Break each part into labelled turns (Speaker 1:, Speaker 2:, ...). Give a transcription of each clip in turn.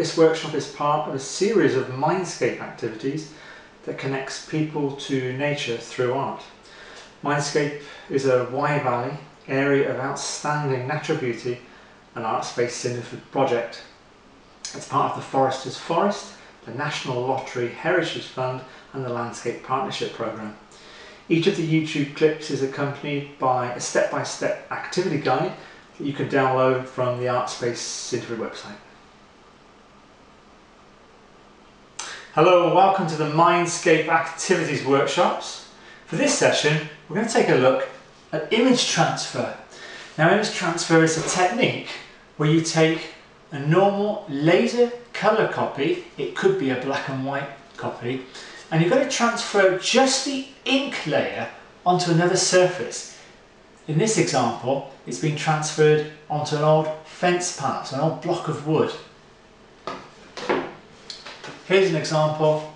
Speaker 1: This workshop is part of a series of Mindscape activities that connects people to nature through art. Mindscape is a Wye Valley area of outstanding natural beauty and Artspace Cinderford project. It's part of the Foresters Forest, the National Lottery Heritage Fund and the Landscape Partnership Programme. Each of the YouTube clips is accompanied by a step-by-step -step activity guide that you can download from the ArtSpace Cinderford website. Hello and welcome to the Mindscape Activities Workshops. For this session, we're going to take a look at image transfer. Now image transfer is a technique where you take a normal laser colour copy, it could be a black and white copy, and you're going to transfer just the ink layer onto another surface. In this example, it's been transferred onto an old fence panel, so an old block of wood. Here's an example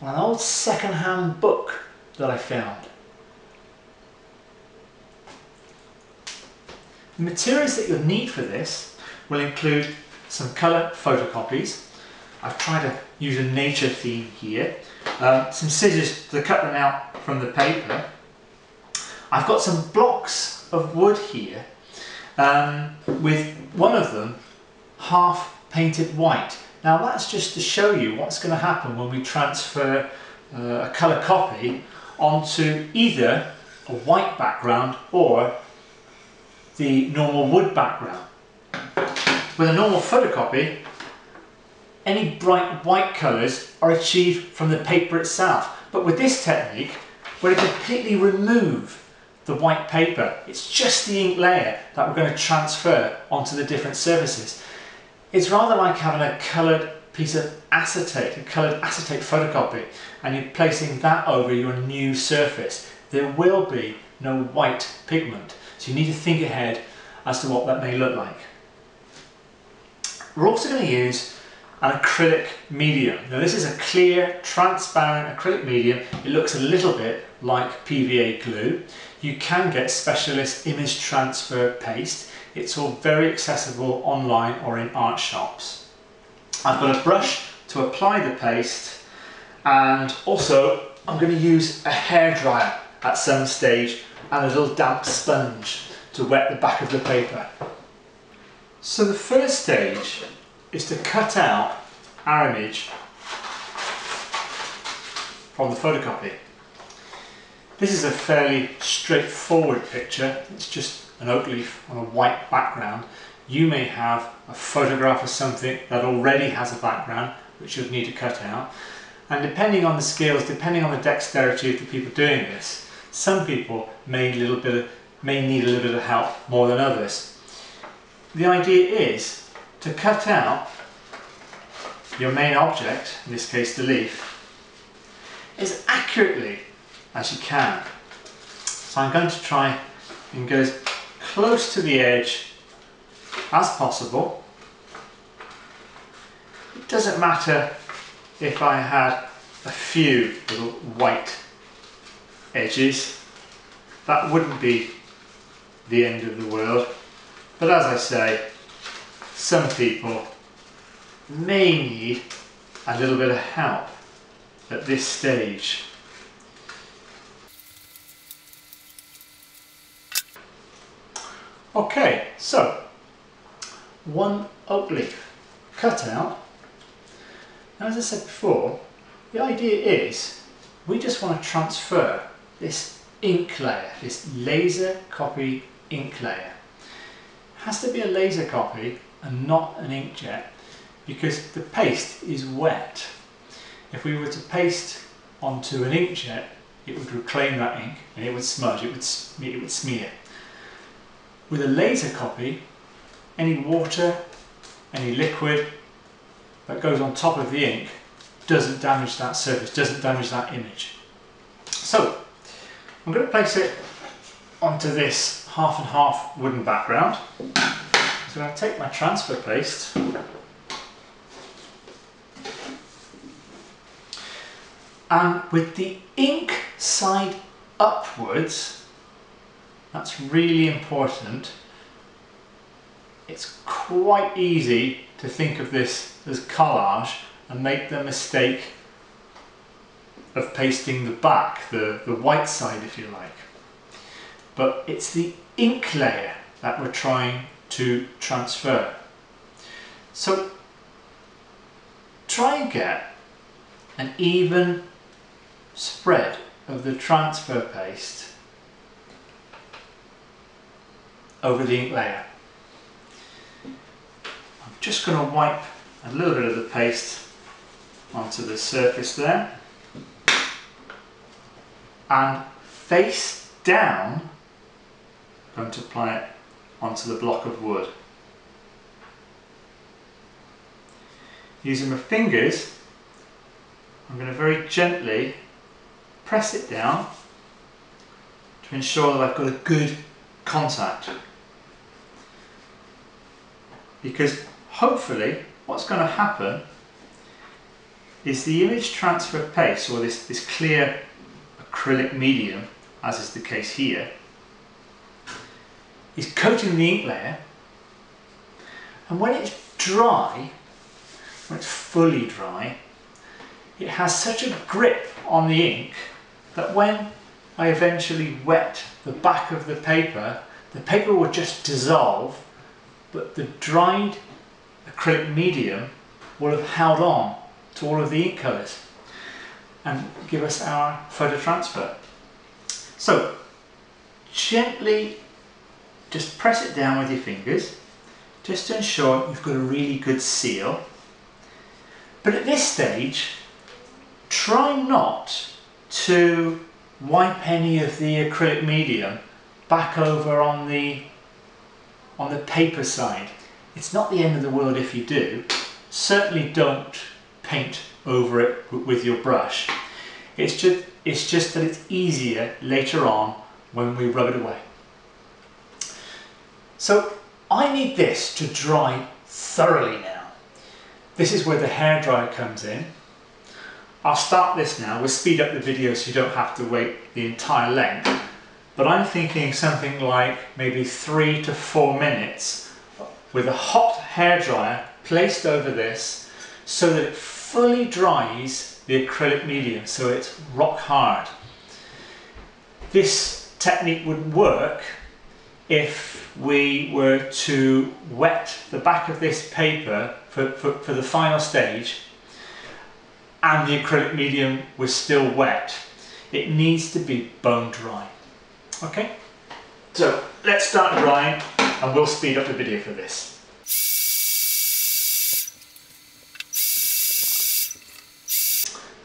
Speaker 1: an old second-hand book that I found. The materials that you'll need for this will include some colour photocopies. I've tried to use a nature theme here. Um, some scissors to cut them out from the paper. I've got some blocks of wood here um, with one of them half painted white. Now that's just to show you what's going to happen when we transfer uh, a colour copy onto either a white background or the normal wood background. With a normal photocopy, any bright white colours are achieved from the paper itself. But with this technique, we're going to completely remove the white paper. It's just the ink layer that we're going to transfer onto the different surfaces. It's rather like having a coloured piece of acetate, a coloured acetate photocopy, and you're placing that over your new surface. There will be no white pigment, so you need to think ahead as to what that may look like. We're also going to use an acrylic medium. Now this is a clear, transparent acrylic medium. It looks a little bit like PVA glue. You can get specialist image transfer paste. It's all very accessible online or in art shops. I've got a brush to apply the paste and also I'm going to use a hairdryer at some stage and a little damp sponge to wet the back of the paper. So the first stage is to cut out our image from the photocopy. This is a fairly straightforward picture. It's just an oak leaf on a white background. You may have a photograph of something that already has a background which you'll need to cut out. And depending on the skills, depending on the dexterity of the people doing this, some people may, little bit of, may need a little bit of help more than others. The idea is to cut out your main object, in this case the leaf, as accurately as you can. So I'm going to try and go as close to the edge as possible. It doesn't matter if I had a few little white edges. That wouldn't be the end of the world. But as I say, some people may need a little bit of help at this stage. Okay, so one oak leaf cut out. Now, as I said before, the idea is we just want to transfer this ink layer, this laser copy ink layer. It has to be a laser copy and not an inkjet because the paste is wet. If we were to paste onto an inkjet, it would reclaim that ink and it would smudge, it would, it would smear. With a laser copy, any water, any liquid that goes on top of the ink doesn't damage that surface, doesn't damage that image. So, I'm going to place it onto this half and half wooden background. So I'm going to take my transfer paste and with the ink side upwards, that's really important, it's quite easy to think of this as collage and make the mistake of pasting the back, the, the white side if you like. But it's the ink layer that we're trying to transfer. So try and get an even spread of the transfer paste over the ink layer. I'm just going to wipe a little bit of the paste onto the surface there and face down I'm going to apply it onto the block of wood. Using my fingers I'm going to very gently press it down to ensure that I've got a good contact because hopefully what's going to happen is the image transfer paste or this, this clear acrylic medium as is the case here is coating the ink layer. And when it's dry when it's fully dry it has such a grip on the ink that when I eventually wet the back of the paper the paper will just dissolve but the dried acrylic medium will have held on to all of the ink colours and give us our photo transfer. So gently just press it down with your fingers just to ensure you've got a really good seal. But at this stage, try not to wipe any of the acrylic medium back over on the on the paper side. It's not the end of the world if you do. Certainly don't paint over it with your brush. It's just, it's just that it's easier later on when we rub it away. So I need this to dry thoroughly now. This is where the hairdryer comes in. I'll start this now, we'll speed up the video so you don't have to wait the entire length. But I'm thinking something like maybe three to four minutes with a hot hairdryer placed over this so that it fully dries the acrylic medium so it's rock hard. This technique would work if we were to wet the back of this paper for, for, for the final stage and the acrylic medium was still wet. It needs to be bone dry. Okay, so let's start drying and we'll speed up the video for this.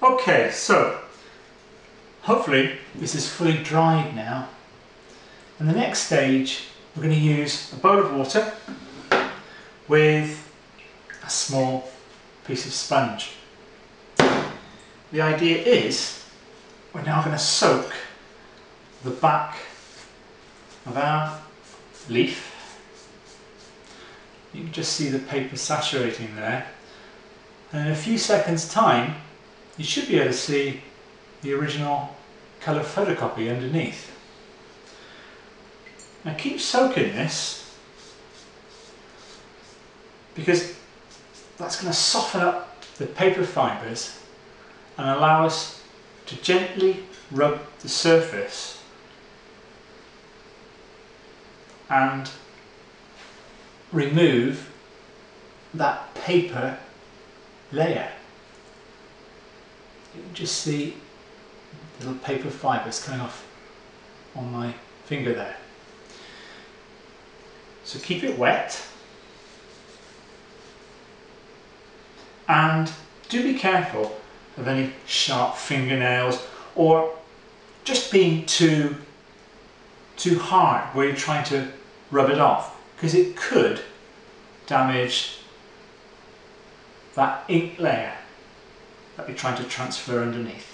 Speaker 1: Okay, so hopefully this is fully dried now. And the next stage, we're going to use a bowl of water with a small piece of sponge. The idea is we're now going to soak the back of our leaf. You can just see the paper saturating there. And in a few seconds time, you should be able to see the original colour photocopy underneath. Now keep soaking this because that's going to soften up the paper fibres and allow us to gently rub the surface and remove that paper layer. You can just see little paper fibres coming off on my finger there. So keep it wet and do be careful of any sharp fingernails or just being too too hard where you're trying to rub it off because it could damage that ink layer that you're trying to transfer underneath.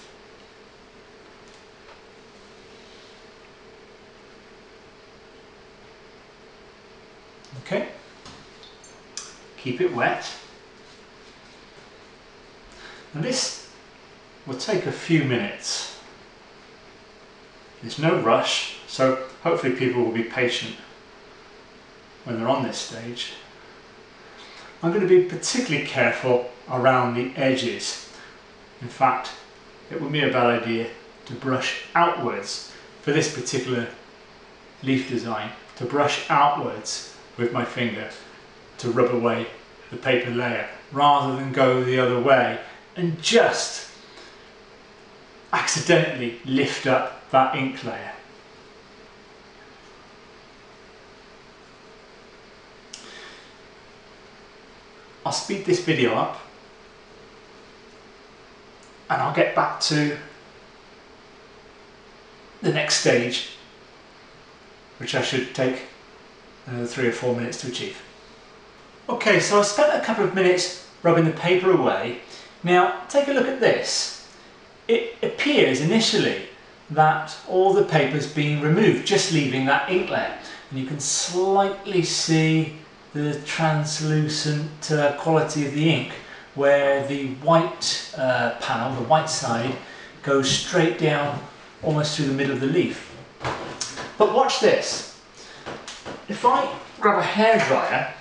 Speaker 1: Okay, keep it wet. And this will take a few minutes. There's no rush, so hopefully people will be patient when they're on this stage. I'm going to be particularly careful around the edges. In fact, it would be a bad idea to brush outwards for this particular leaf design, to brush outwards with my finger to rub away the paper layer rather than go the other way and just accidentally lift up that ink layer. I'll speed this video up and I'll get back to the next stage which I should take three or four minutes to achieve. Okay, so I spent a couple of minutes rubbing the paper away. Now, take a look at this. It appears initially that all the paper's been removed, just leaving that ink layer. And you can slightly see the translucent uh, quality of the ink where the white uh, panel, the white side, goes straight down almost through the middle of the leaf. But watch this. If I grab a hairdryer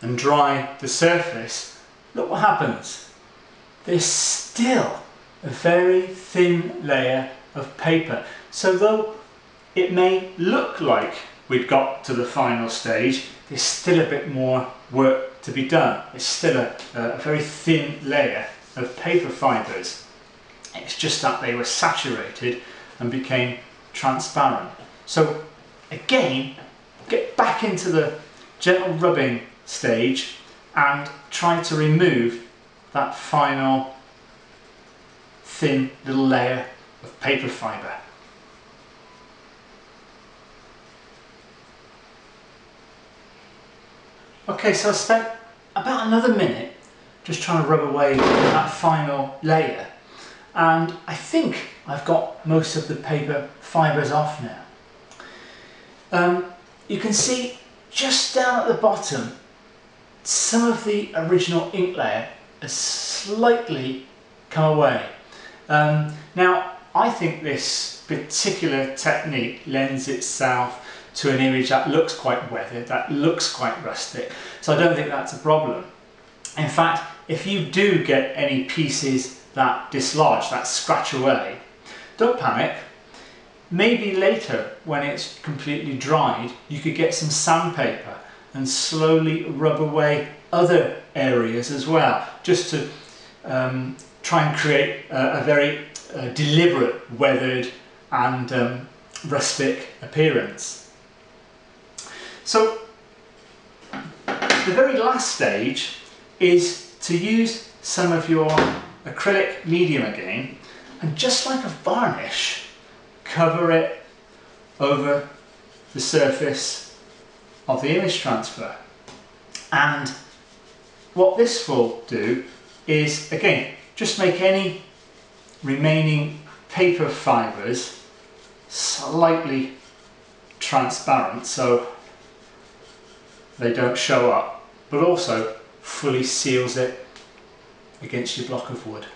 Speaker 1: and dry the surface, look what happens. There's still a very thin layer of paper. So though it may look like we've got to the final stage, there's still a bit more work to be done. It's still a, a very thin layer of paper fibres. It's just that they were saturated and became transparent. So again, get back into the gentle rubbing stage and try to remove that final thin little layer of paper fibre. Okay, so I spent about another minute just trying to rub away that final layer and I think I've got most of the paper fibres off now. Um, you can see just down at the bottom some of the original ink layer has slightly come away. Um, now I think this particular technique lends itself to an image that looks quite weathered, that looks quite rustic, so I don't think that's a problem. In fact, if you do get any pieces that dislodge, that scratch away, don't panic. Maybe later, when it's completely dried, you could get some sandpaper and slowly rub away other areas as well, just to um, try and create a, a very uh, deliberate, weathered and um, rustic appearance. So the very last stage is to use some of your acrylic medium again and just like a varnish cover it over the surface of the image transfer and what this will do is again just make any remaining paper fibres slightly transparent so they don't show up but also fully seals it against your block of wood.